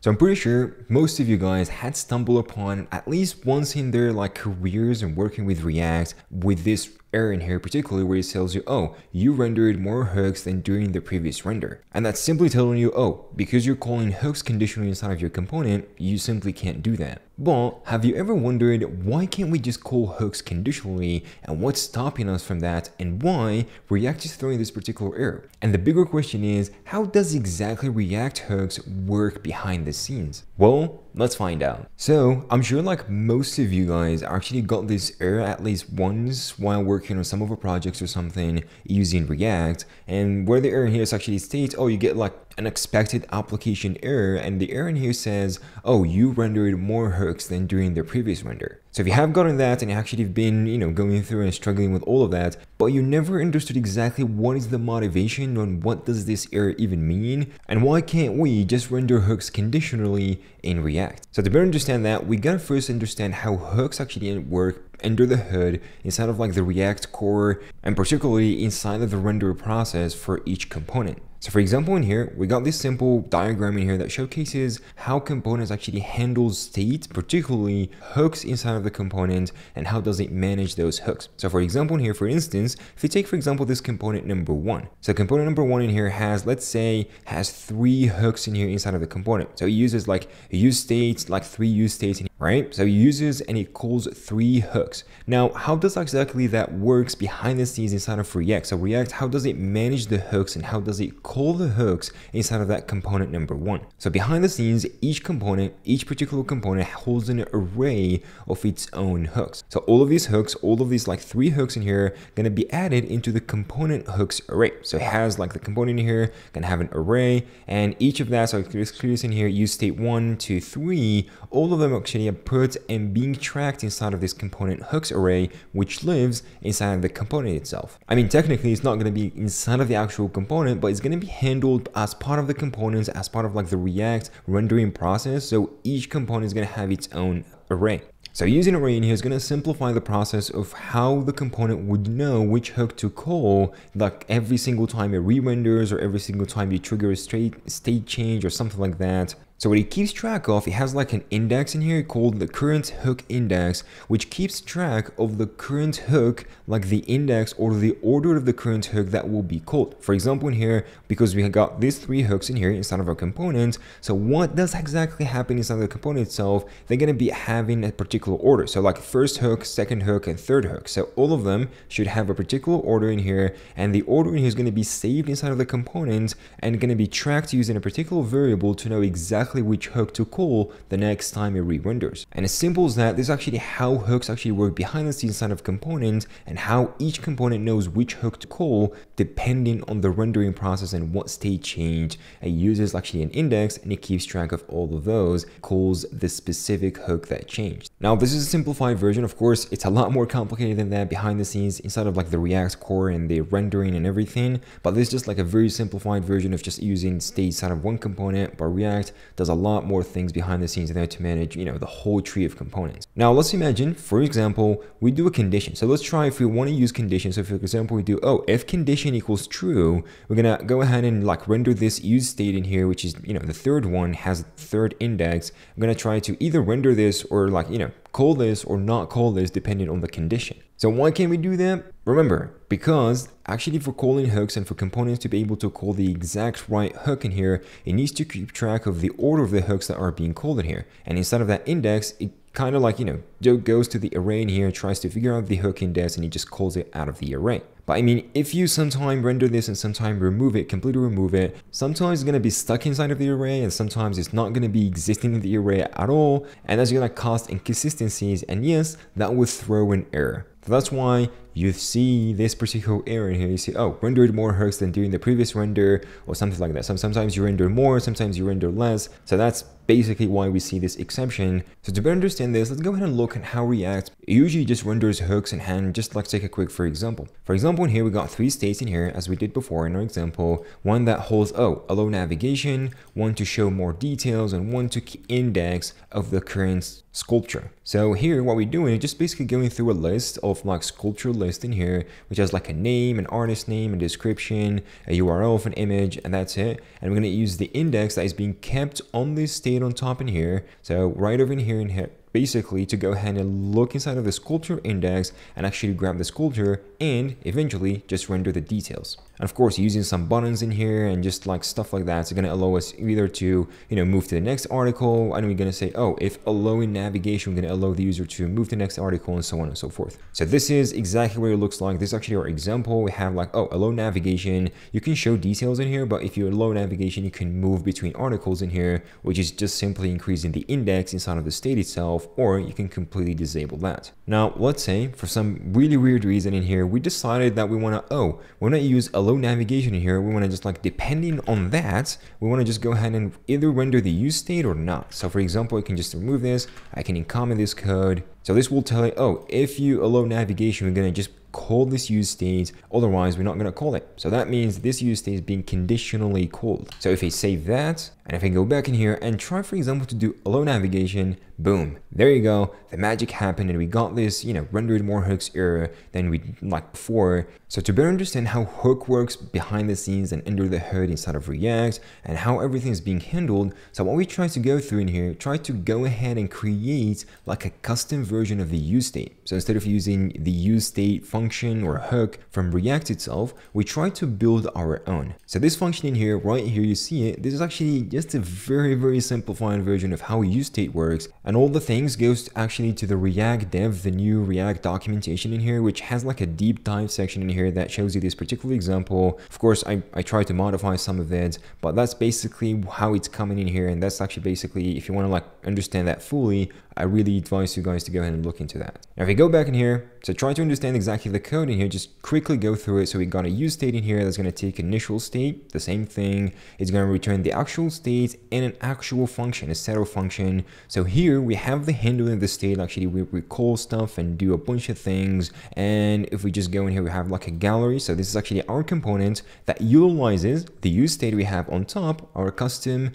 So I'm pretty sure most of you guys had stumbled upon at least once in their like careers and working with React with this error in here particularly where it tells you, oh, you rendered more hooks than during the previous render. And that's simply telling you, oh, because you're calling hooks conditionally inside of your component, you simply can't do that. But have you ever wondered why can't we just call hooks conditionally and what's stopping us from that and why React is throwing this particular error? And the bigger question is, how does exactly React hooks work behind the scenes? Well, let's find out. So I'm sure like most of you guys actually got this error at least once while working on some of our projects or something using React and where the error here is actually states, oh, you get like an expected application error and the error in here says, oh, you rendered more hooks than during the previous render. So if you have gotten that and actually been, you know, going through and struggling with all of that, but you never understood exactly what is the motivation on what does this error even mean, and why can't we just render hooks conditionally in React? So to better understand that, we gotta first understand how hooks actually work under the hood inside of like the React core and particularly inside of the render process for each component. So for example in here, we got this simple diagram in here that showcases how components actually handle state, particularly hooks inside of the component and how does it manage those hooks. So for example in here, for instance, if you take for example this component number one. So component number one in here has, let's say, has three hooks in here inside of the component. So it uses like use states, like three use states in right? So it uses and it calls three hooks. Now, how does exactly that works behind the scenes inside of React? So React, how does it manage the hooks and how does it call the hooks inside of that component number one? So behind the scenes, each component, each particular component holds an array of its own hooks. So all of these hooks, all of these like three hooks in here, gonna be added into the component hooks array. So it has like the component in here, gonna have an array, and each of that, so it's clear in here, use state one, two, three, all of them actually put and being tracked inside of this component hooks array, which lives inside of the component itself. I mean, technically it's not going to be inside of the actual component, but it's going to be handled as part of the components, as part of like the React rendering process. So each component is going to have its own array. So using array in here is going to simplify the process of how the component would know which hook to call like every single time it re-renders or every single time you trigger a state, state change or something like that. So what it keeps track of, it has like an index in here called the current hook index, which keeps track of the current hook, like the index or the order of the current hook that will be called. For example, in here, because we have got these three hooks in here inside of our component, so what does exactly happen inside the component itself? They're going to be having a particular order. So like first hook, second hook, and third hook. So all of them should have a particular order in here, and the order in here is going to be saved inside of the component and going to be tracked using a particular variable to know exactly exactly which hook to call the next time it re-renders. And as simple as that, this is actually how hooks actually work behind the scenes inside of components and how each component knows which hook to call depending on the rendering process and what state change. It uses actually an index and it keeps track of all of those, calls the specific hook that changed. Now, this is a simplified version. Of course, it's a lot more complicated than that behind the scenes inside of like the React core and the rendering and everything. But this is just like a very simplified version of just using state inside of one component, by React does a lot more things behind the scenes there to manage, you know, the whole tree of components. Now let's imagine, for example, we do a condition. So let's try if we want to use conditions. So for example, we do, oh, if condition equals true, we're gonna go ahead and like render this use state in here, which is, you know, the third one has third index. I'm gonna try to either render this or like, you know, call this or not call this depending on the condition. So why can't we do that? Remember, because actually for calling hooks and for components to be able to call the exact right hook in here, it needs to keep track of the order of the hooks that are being called in here. And instead of that index, it kind of like, you know, Joe goes to the array in here, tries to figure out the hook index, and he just calls it out of the array. But I mean, if you sometime render this and sometime remove it, completely remove it, sometimes it's going to be stuck inside of the array and sometimes it's not going to be existing in the array at all. And that's going to cause inconsistencies. And yes, that would throw an error. So that's why you see this particular error in here. You see, oh, rendered more hooks than during the previous render or something like that. So sometimes you render more, sometimes you render less. So that's basically why we see this exception. So to better understand this, let's go ahead and look at how React usually just renders hooks in hand. Just let's take a quick for example. For example, in here, we got three states in here, as we did before in our example. One that holds, oh, allow navigation, one to show more details, and one to index of the current sculpture. So here, what we're doing is just basically going through a list of like sculpture list in here, which has like a name, an artist name, a description, a URL of an image, and that's it. And we're gonna use the index that is being kept on this state on top in here. So right over in here in here, basically to go ahead and look inside of the sculpture index and actually grab the sculpture and eventually just render the details. And of course, using some buttons in here and just like stuff like that, it's going to allow us either to, you know, move to the next article and we're going to say, oh, if allowing navigation, we're going to allow the user to move to the next article and so on and so forth. So this is exactly what it looks like. This is actually our example. We have like, oh, allow navigation. You can show details in here, but if you allow navigation, you can move between articles in here, which is just simply increasing the index inside of the state itself, or you can completely disable that. Now, let's say for some really weird reason in here, we decided that we want to, oh, we want to use allow navigation here. We want to just like, depending on that, we want to just go ahead and either render the use state or not. So for example, I can just remove this. I can comment this code. So this will tell you, oh, if you allow navigation, we're going to just call this use state, otherwise we're not going to call it. So that means this use state is being conditionally called. So if I save that, and if I go back in here and try, for example, to do allow navigation, boom, there you go. The magic happened and we got this, you know, rendered more hooks error than we like before. So to better understand how hook works behind the scenes and under the hood inside of React and how everything is being handled. So what we try to go through in here, try to go ahead and create like a custom version of the use state. So instead of using the use state function or hook from React itself, we try to build our own. So this function in here, right here, you see it, this is actually just a very, very simplified version of how use state works. And all the things goes actually to the React dev, the new React documentation in here, which has like a deep dive section in here that shows you this particular example. Of course, I, I try to modify some of it, but that's basically how it's coming in here. And that's actually basically, if you want to like understand that fully, I really advise you guys to go ahead and look into that. Now, if you go back in here, so try to understand exactly the code in here, just quickly go through it. So we got a use state in here that's going to take initial state, the same thing. It's going to return the actual state and an actual function, a setter function. So here we have the handling the state. Actually, we recall stuff and do a bunch of things. And if we just go in here, we have like a gallery. So this is actually our component that utilizes the use state we have on top, our custom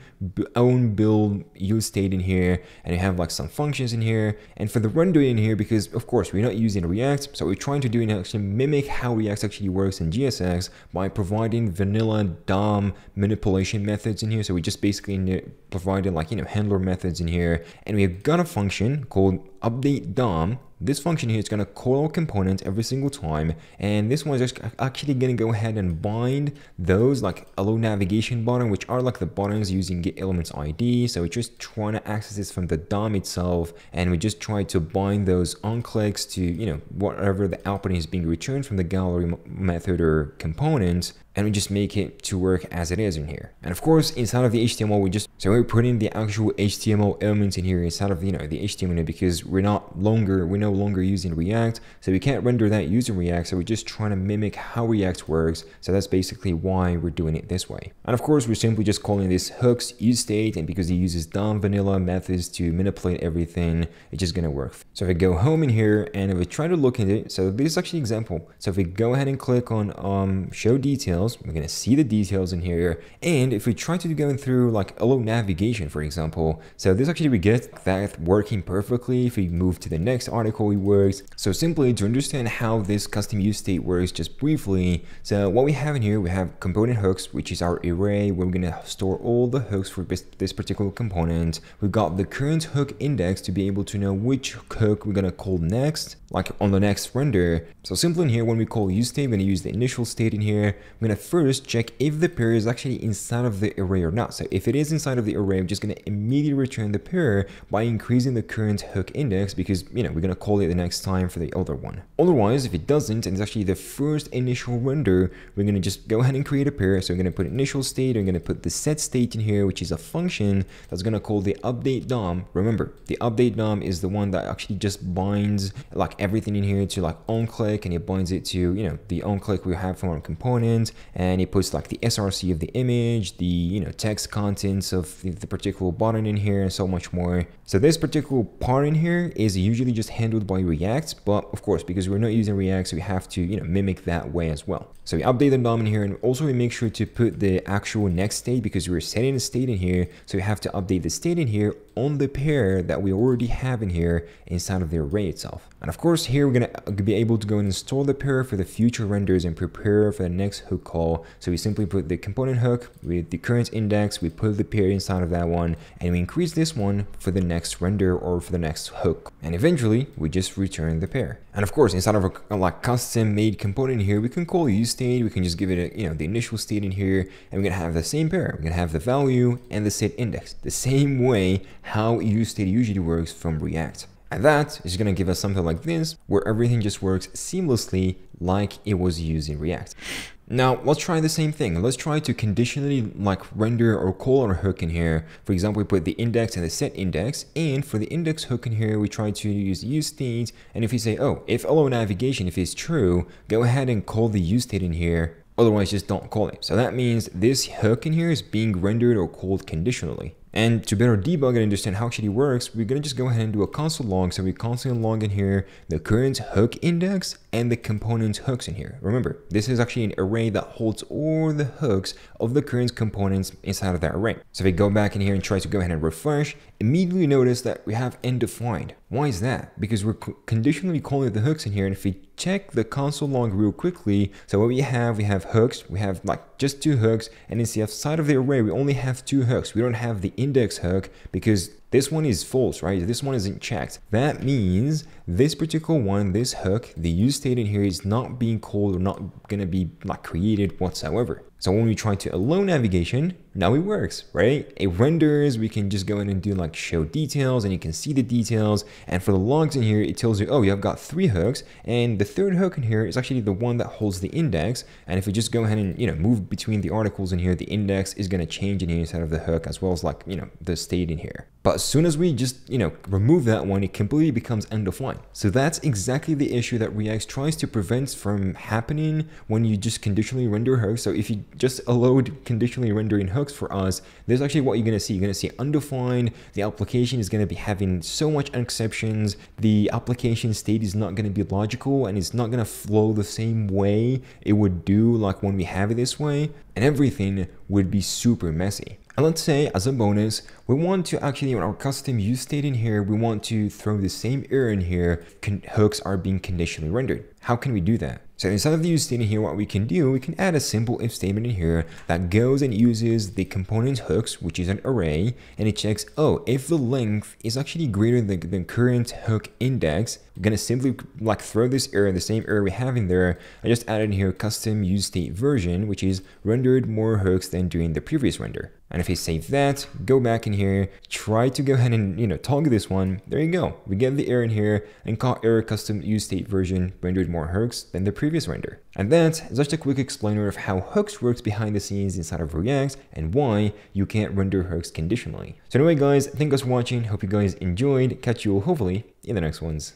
own build use state in here. And you have like some functions functions in here. And for the rendering in here, because of course we're not using React, so we're trying to do is actually mimic how React actually works in JSX by providing vanilla DOM manipulation methods in here. So we just basically provided like, you know, handler methods in here. And we've got a function called update DOM this function here is going to call a component every single time and this one is just actually going to go ahead and bind those like allow navigation button which are like the buttons using get elements id so we're just trying to access this from the DOM itself and we just try to bind those on clicks to you know whatever the output is being returned from the gallery method or component and we just make it to work as it is in here. And of course, inside of the HTML, we just, so we're putting the actual HTML elements in here inside of, you know, the HTML because we're not longer, we're no longer using React. So we can't render that using React. So we're just trying to mimic how React works. So that's basically why we're doing it this way. And of course, we're simply just calling this hooks use state. And because it uses DOM vanilla methods to manipulate everything, it's just going to work. So if I go home in here and if we try to look at it, so this is actually example. So if we go ahead and click on um, show details, details. We're to see the details in here. And if we try to go through like a little navigation, for example, so this actually we get that working perfectly. If we move to the next article, it works. So simply to understand how this custom use state works just briefly. So what we have in here, we have component hooks, which is our array where we're to store all the hooks for this particular component. We've got the current hook index to be able to know which hook we're to call next, like on the next render. So simply in here, when we call use state, we're to use the initial state in here. I'm to first check if the pair is actually inside of the array or not. So if it is inside of the array, I'm just to immediately return the pair by increasing the current hook index because, you know, we're to call it the next time for the other one. Otherwise, if it doesn't, and it's actually the first initial render, we're to just go ahead and create a pair. So going to put initial state, I'm to put the set state in here, which is a function that's to call the update DOM. Remember, the update DOM is the one that actually just binds like everything in here to like on click and it binds it to, you know, the on click we have from our component and it puts like the src of the image the you know text contents of the, the, particular button in here and so much more. So this particular part in here is usually just handled by react but of course because we're not using react so we have to you know mimic that way as well So we update the in here and also we make sure to put the actual next state because we're setting a state in here. So we have to update the state in here on the pair that we already have in here inside of the array itself. And of course, here we're going to uh, be able to go and install the pair for the future renders and prepare for the next hook call. So we simply put the component hook with the current index, we put the pair inside of that one, and we increase this one for the next render or for the next hook. And eventually, we just return the pair. And of course, inside of a, a like custom made component here, we can call use state, we can just give it a, you know, the initial state in here, and we're to have the same pair. We're to have the value and the state index, the same way how use state usually works from React. And that is to give us something like this, where everything just works seamlessly like it was used in React. Now, let's try the same thing. Let's try to conditionally like render or call our hook in here. For example, we put the index and the set index. And for the index hook in here, we try to use use state. And if you say, oh, if allow navigation, if it's true, go ahead and call the use state in here. Otherwise, just don't call it. So that means this hook in here is being rendered or called conditionally. And to better debug and understand how actually works, we're gonna just go ahead and do a console log. So we constantly log in here the current hook index and the component hooks in here. Remember, this is actually an array that holds all the hooks of the current components inside of that array. So if we go back in here and try to go ahead and refresh, immediately notice that we have undefined. Why is that? Because we're conditionally calling the hooks in here. And if we check the console log real quickly, so what we have, we have hooks, we have like just two hooks, and instead side of the array, we only have two hooks. We don't have the index hook because this one is false, right? This one isn't checked. That means this particular one, this hook, the use state in here is not being called or not gonna be like created whatsoever. So when we try to allow navigation, now it works, right? It renders, we can just go in and do like show details and you can see the details. And for the logs in here, it tells you, oh, you have got three hooks. And the third hook in here is actually the one that holds the index. And if we just go ahead and, you know, move between the articles in here, the index is gonna change in here inside of the hook as well as like, you know, the state in here. But as soon as we just, you know, remove that one, it completely becomes end of line. So that's exactly the issue that React tries to prevent from happening when you just conditionally render hooks. So if you just allowed conditionally rendering hooks for us, there's actually what you're going to see. You're going to see undefined. The application is going to be having so much exceptions. The application state is not going to be logical and it's not going to flow the same way it would do like when we have it this way. And everything would be super messy. And let's say as a bonus, we want to actually, in our custom use state in here, we want to throw the same error in here, hooks are being conditionally rendered. How can we do that? So inside of the use statement here, what we can do, we can add a simple if statement in here that goes and uses the component hooks, which is an array, and it checks, oh, if the length is actually greater than the current hook index, we're gonna simply like throw this error, the same error we have in there. I just added here custom use state version, which is rendered more hooks than during the previous render. And if I save that, go back in here, try to go ahead and, you know, toggle this one. There you go. We get the error in here and call error custom use state version rendered more hooks than the previous render. And that's just a quick explainer of how hooks works behind the scenes inside of React and why you can't render hooks conditionally. So anyway guys, thank you guys for watching. Hope you guys enjoyed. Catch you all hopefully in the next ones.